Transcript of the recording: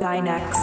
Dynex.